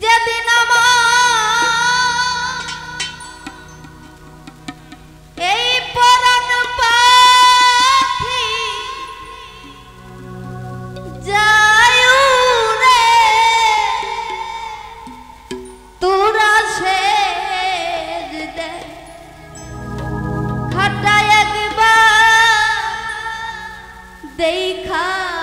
যেদিন আমার এই পরাণ পাখি যায় রে তোরা সে খাটায় একবার দেখা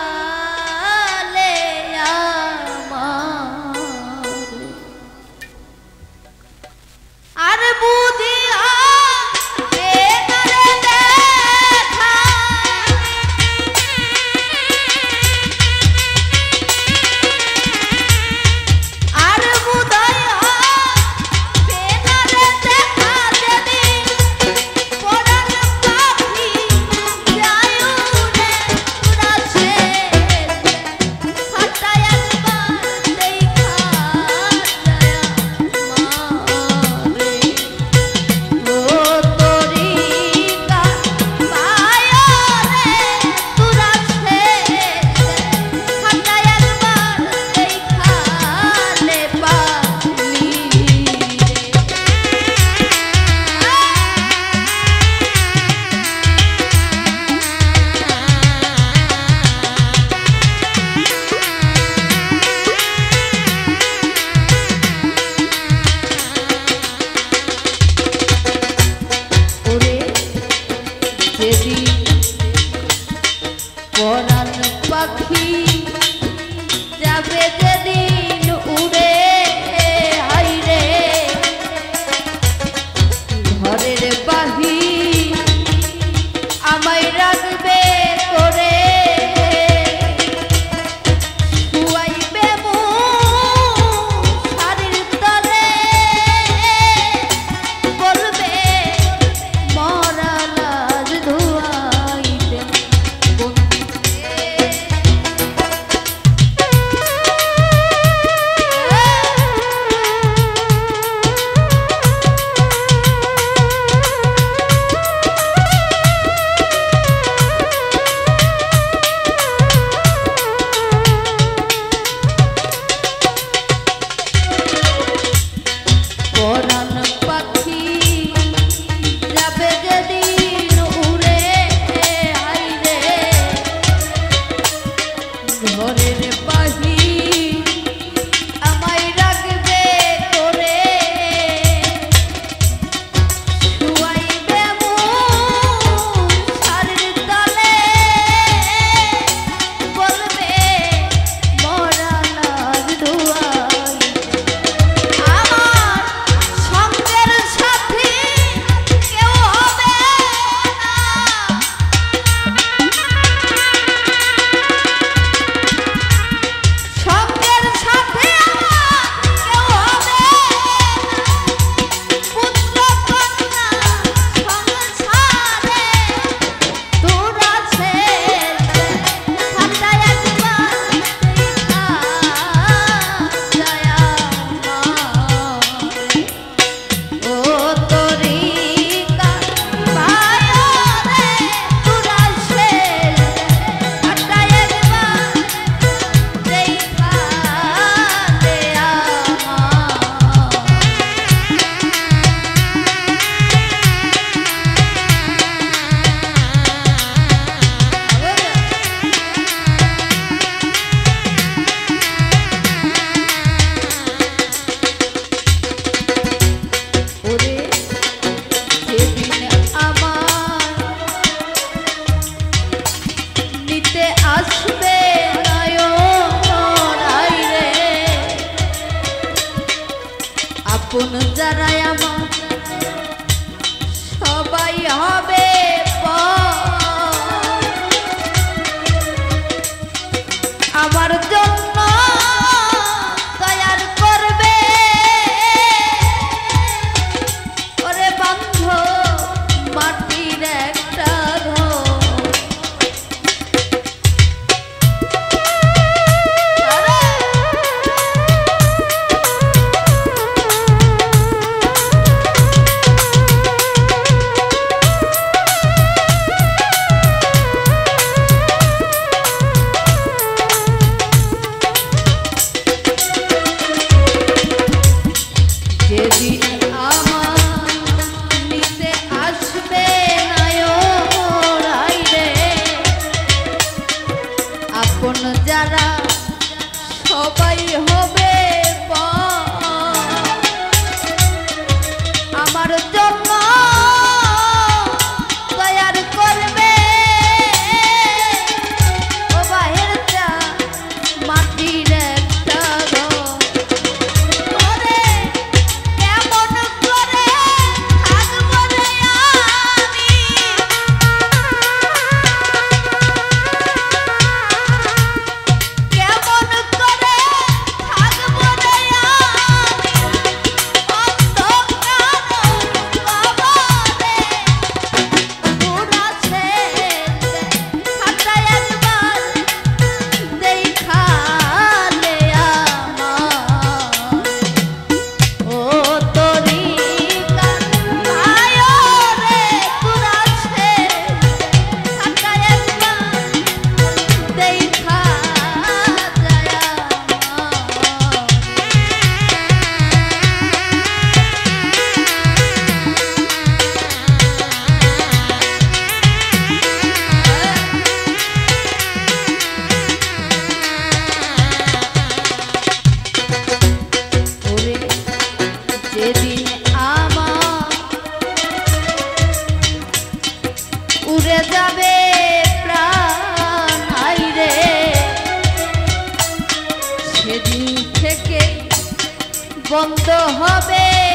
বন্ধ হবে।